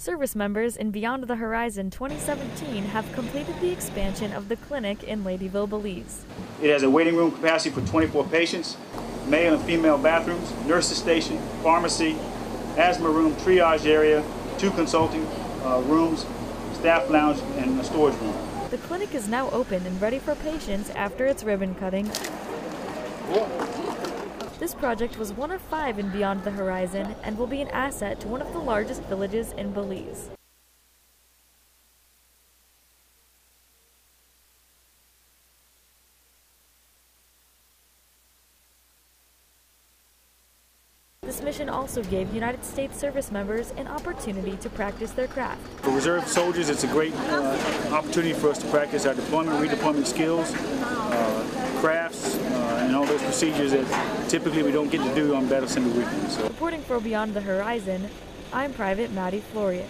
Service members in Beyond the Horizon 2017 have completed the expansion of the clinic in Ladyville, Belize. It has a waiting room capacity for 24 patients, male and female bathrooms, nurses station, pharmacy, asthma room, triage area, two consulting uh, rooms, staff lounge, and a storage room. The clinic is now open and ready for patients after its ribbon cutting. This project was one of five in Beyond the Horizon and will be an asset to one of the largest villages in Belize. This mission also gave United States service members an opportunity to practice their craft. For reserve soldiers, it's a great uh, opportunity for us to practice our deployment, redeployment skills, uh, crafts, uh, and all those procedures that typically we don't get to do on battle center weekends. So. Reporting for Beyond the Horizon, I'm Private Maddie Florian.